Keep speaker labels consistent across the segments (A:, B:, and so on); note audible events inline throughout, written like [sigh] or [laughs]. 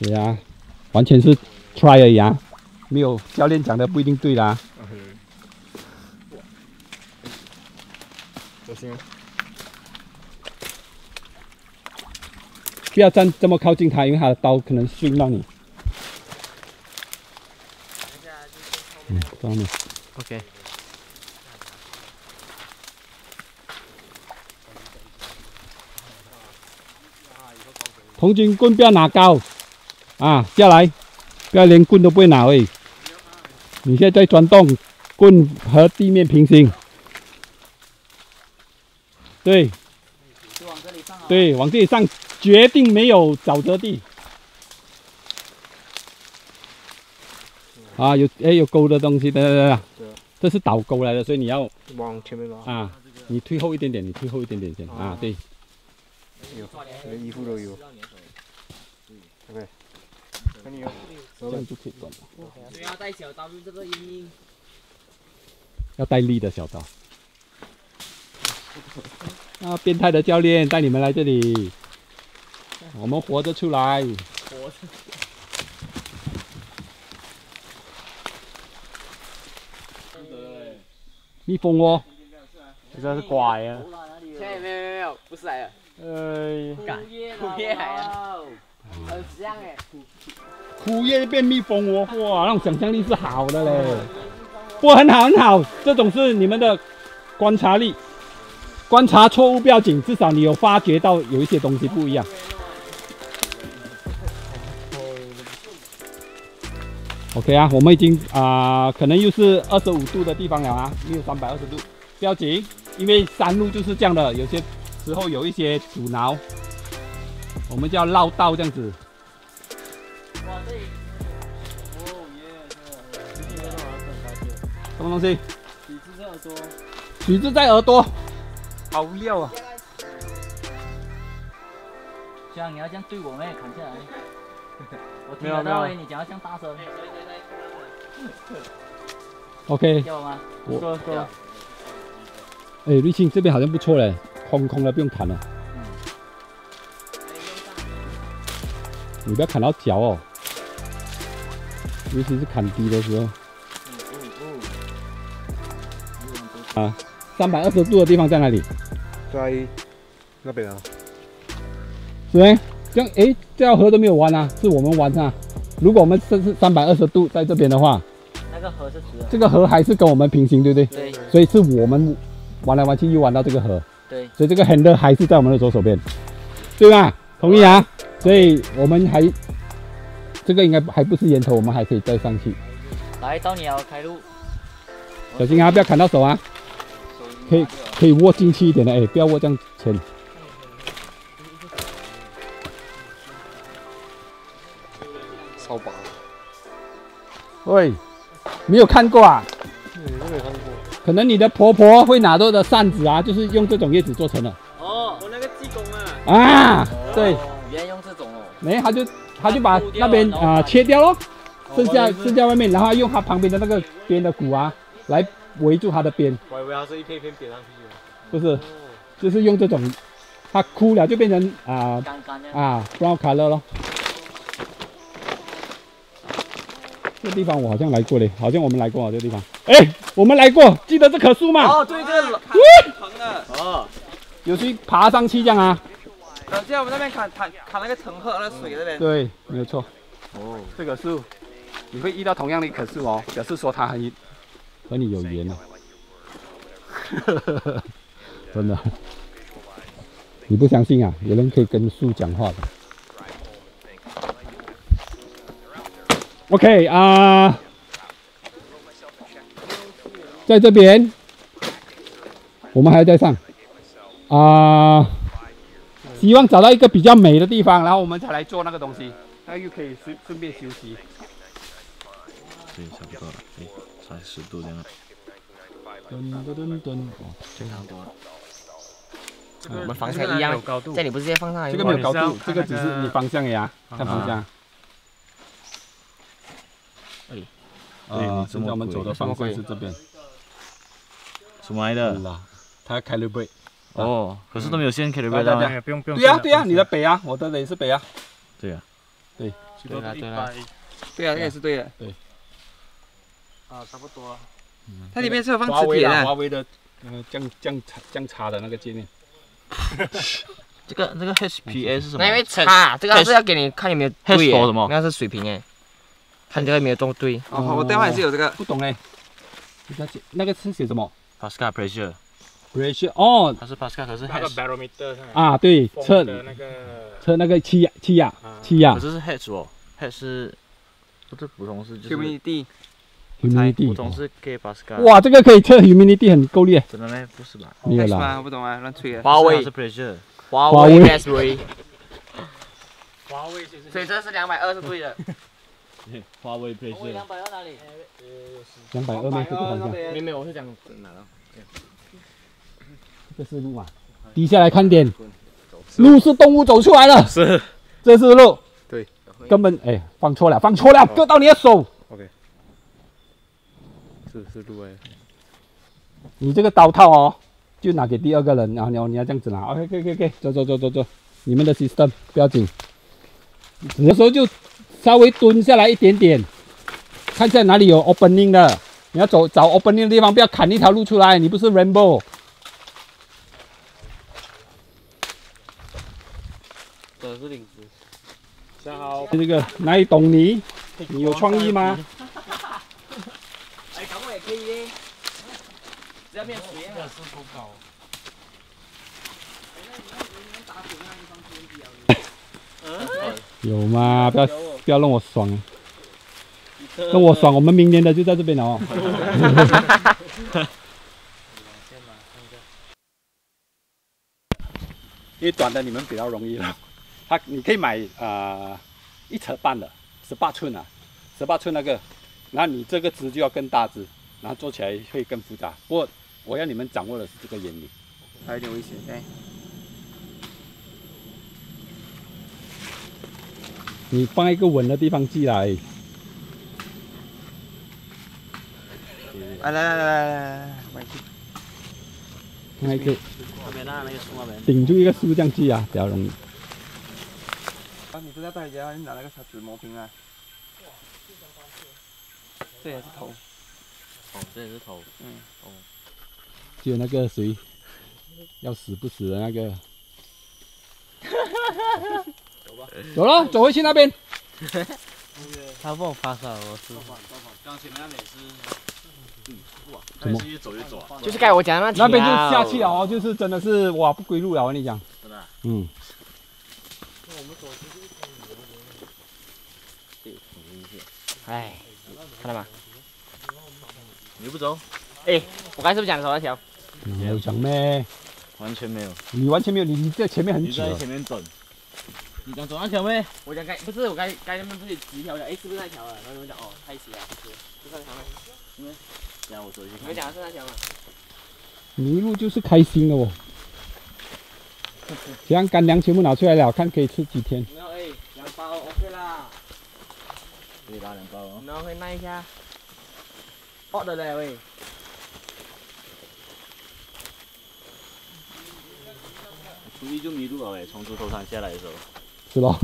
A: 对呀、完全是 try 而已啊，没有教练讲的不一定对啦。
B: 小心哦。
A: 不要站这么靠近他，因为他的刀可能熏到你。嗯，上面
B: OK。
A: 童军棍不要拿高，啊，下来，不要连棍都不会拿而已。你现在在钻洞，棍和地面平行。对，
C: 就往这里上啊。
A: 对，往这里上，决定没有沼泽地。啊，有哎有钩的东西，等等等等，这是倒钩来的，所以你要
B: 往前面拉。
A: 啊，你退后一点点，你退后一点点先啊，对，
B: 有，连衣服都有。OK。
A: 这样就可以断了。
C: 不要带小刀入这个阴影。
A: 要带力的小刀。[laughs] 啊，变态的教练带你们来这里，我们活着出来。
C: 活着。
A: 蜜蜂窝，
B: 这个是拐啊。
C: 没有没有没有，不是来了。
B: 哎。
C: 干，枯叶来的，很像哎。
A: 枯叶变蜜蜂窝，哇，那种想象力是好的嘞。不很好很好，这种是你们的观察力，观察错误不要紧，至少你有发觉到有一些东西不一样。OK 啊，我们已经啊、可能又是二十五度的地方了啊，没有三百二十度，不要紧，因为山路就是这样的，有些时候有一些阻挠，我们就要绕道这样子。什么东西？
B: 体质这么多。
A: 水蛭在耳朵，好无聊啊！
C: 这样你要这样对我妹砍下来。[laughs] 我听
B: 没有没有
C: 得到哎，你讲要这样大声。
A: OK，
C: 要吗？
A: 我
B: 说说。
A: 哎，沥青这边好像不错嘞，空空的不用砍了。你不要砍到脚哦，尤其是砍低的时候。啊，三百二十度的地方在哪里？
B: 在那边啊。
A: 是呗？这样哎，这条河都没有弯啊，是我们弯啊。如果我们这是三百二十度在这边的话，
C: 那个河是直的。
A: 这个河还是跟我们平行，对不对？
C: 对
A: 所以是我们弯来弯去又弯到这个河，
C: 对。
A: 所以这个 handle 还是在我们的左手边，对吧？同意啊？所以我们还这个应该还不是源头，我们还可以再上去。
C: 来，到你了，开路。
A: 小心啊，不要砍到手啊！可以可以握进去一点的，哎，不要握这样沉。
B: 超薄。
A: 喂，没有看过啊？
B: 嗯，没有看过。
A: 可能你的婆婆会拿到的扇子啊，就是用这种叶子做成的
C: 哦，我那个技工啊。
A: 啊。对，
C: 原来用这种哦。
A: 没，他就他就把那边啊、切掉咯，剩下剩下外面，然后用他旁边的那个边的骨啊来围住它的边，
B: 我以为它是一片一片点上去的。
A: 不是，就是用这种，它枯了就变成啊
C: 干干的。
A: 啊 brown color 咯。这地方我好像来过嘞，好像我们来过啊，这个地方。哎，我们来过，记得这棵树吗？
C: 哦，对，这个
D: 砍藤的，
C: 哦，
A: 有去爬上去这样啊？
D: 呃，在我们那边砍砍砍那个橙鹤，那个水那边。
A: 对，没有错。哦，这个树你会遇到同样的一棵树哦，表示说它和你和你有缘哦。[laughs] 真的，你不相信啊？有人可以跟树讲话的。OK 啊、在这边，我们还要再上啊、希望找到一个比较美的地方，然后我们才来做那个东西，那又可以顺顺便休息。
E: 对，差不多了，哎，三十度这样，
A: 噔噔噔噔，哦
E: 正常多了。
C: 我们方向一样，这里不是直接放上来吗？
A: 这个没有高度，这个只是你方向呀，看方向。
C: 哎
A: 呃
E: 对你，
A: 我们走的方向
E: 鬼
A: 是这边。
E: 什么来的？
A: 啦，他要 calibrate。
E: 哦，可是都没有线 c a l i b
A: 对
E: r
A: 对
E: a
A: 对
B: 不用不用。
A: 对呀对呀，你的北啊，我的也是北啊。
E: 对啊，
A: 对，
C: 对啦对啦，
D: 对啊，这也是对的。
C: 啊，差不多。
D: 它里面是有放磁铁的
A: 华。为的那个降降差降差的那个界面。[laughs]
C: 这个这个 HPA 是什么？
F: 那因为差，这个还是要给你看有没有对耶
C: for 什么
F: 那是水平哎，看这个有没有中对。
D: 哦，我电话也是有这个。
A: 不懂哎，你看写那个是写什么
C: Pascal
A: pressure，？pressure 哦
C: 它是 Pascal，可是
G: 那个 barometer 上面
A: 啊，对，测
G: 的那个
A: 测那个气压气压
G: 啊
A: 气压
C: 可是是 H 哦，H 是不是普通是就是
D: humidity，
C: 普
A: humidity。
C: 通是 K Pascal。
A: 哇，这个可以测 humidity 很够力。
C: 真的吗？不是吧？
A: 没有
D: 是吗？
A: 啦，
D: 我不懂啊，乱吹的。
F: 华为华
A: 华为
F: 为 Best Way，
G: 华为就是
F: 所以这是两百二是对的。[laughs]
C: 华为 pressure。
F: 百二哪里？
A: 两百二吗？这个方向，
F: 没有没，我是讲哪了？
A: 这是路啊？低下来看点，路是动物走出来的，
B: 是，
A: 这是路。
B: 对，
A: 根本哎，放错了，放错了，割到你的手。
B: 是是路哎，
A: 你这个刀套哦，就拿给第二个人，然后你要你要这样子拿。OK OK OK OK，走走走走走，你们的 system 不要紧，有时候就稍微蹲下来一点点，看一下哪里有 opening 的。你要走找 opening 的地方，不要砍一条路出来。你不是 rainbow。
F: 这是领子。
G: 下好
A: 这个哪里懂你？你有创意吗？
F: 可以嘞。只要没有水啊。[laughs]
A: 有吗？不要不要让我爽啊！让我爽，我们明年的就在这边了哦。[laughs] 因为短的你们比较容易了，它你可以买呃一尺半的，十八寸啊，十八寸那个，然后你这个值就要更大只，然后做起来会更复杂。不过我要你们掌握的是这个原理。
D: 还有点危险，哎，
A: 你放一个稳的地方寄来，
D: 来来来来来来，来
A: 那一个
C: 那边那那个树那边。
A: 顶住一个树这样寄啊，比较容易。
D: 啊，你不是要带回家，你拿那个小纸磨平啊。这也是头，
C: 哦，这也是头。嗯。
A: 哦就那个谁要死不死的那个。[laughs] 走了，走回去那边。[laughs]
F: 他帮我发烧，我是。
C: 刚前面那边是，走越走啊。[laughs]
F: 就是该我讲的那
A: 边就下去了哦，就是真的是哇不归路了，我跟你讲。
C: 真的啊。
A: 嗯，
F: 哎，看到吗？
C: 你不走？
F: 哎我刚才是不是讲的那条？
A: 没有讲咩？
C: 完全没有。
A: 你完全没有，你你在前面很
C: 你在。前面等。你讲走那条咩？
F: 我讲该不是我该该他们不是几条的？哎，是不是那条啊？然后你们讲哦，太斜了，不是，不是那条吗？
C: 等下我走进去看。
F: 你们讲的是那条吗？
A: 迷路就是开心的哦。[laughs] 这样干粮全部拿出来了，看可以吃几天。
F: 没有哎，两包 OK 啦，
C: 可以拿两包哦
F: 你。们会卖一下。哦的嘞喂，
C: 初一就迷路了哎，从猪头上下来的时候。
A: 是咯。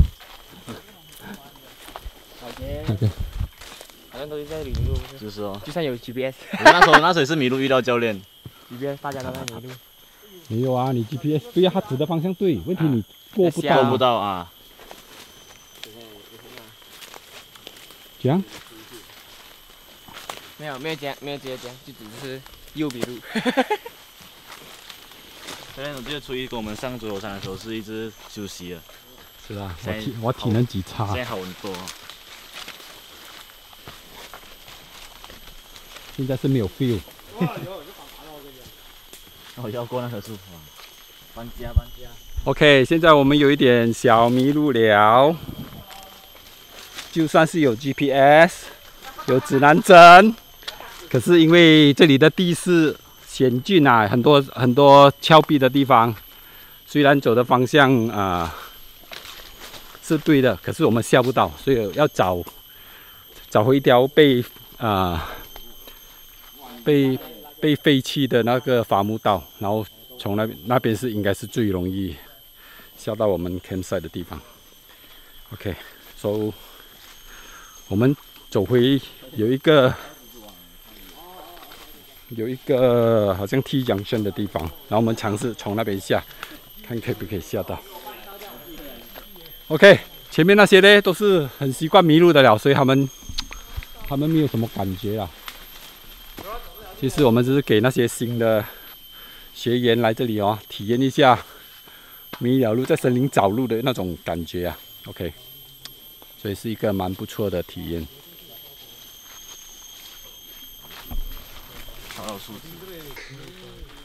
F: 好些
A: OK，
F: 好像都是在迷路，
C: 就是哦。
F: 就算有
C: 我那时候那时候也是迷路遇到教练。
F: 大家都在迷路。
A: 没有啊，你 GPS 对啊，它指的方向对，问题你过不到、
F: 啊
C: 够不到啊。
A: 这样
F: 没有没有这样没有直接这样，就只是右笔路。
C: 昨 [laughs] 天，我记得初一跟我们上猪头山的时候是一直休息的，
A: 是啊，我体我体能极差
C: 现，在好很多哦。
A: 现在是没有 feel。
C: 我 [laughs] 要过那棵树啊！搬家搬家。
A: OK，现在我们有一点小迷路了，就算是有 GPS，有指南针，可是因为这里的地势险峻啊，很多很多峭壁的地方，虽然走的方向啊、是对的，可是我们下不到，所以要找找回一条被啊、被被废弃的那个伐木道，然后从那那边是应该是最容易下到我们 campsite 的地方。OK，so、我们走回有一个有一个好像 T 江线的地方，然后我们尝试从那边下，看可不可以下到。OK，前面那些呢都是很习惯迷路的了，所以他们他们没有什么感觉啊。其实我们只是给那些新的学员来这里哦，体验一下迷了路在森林找路的那种感觉啊。OK，所以是一个蛮不错的体验。
E: そうです